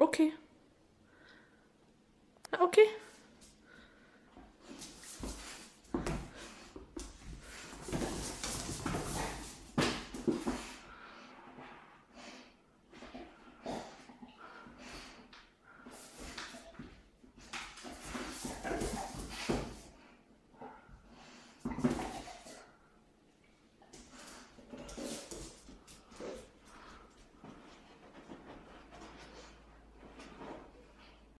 Ok. Ah,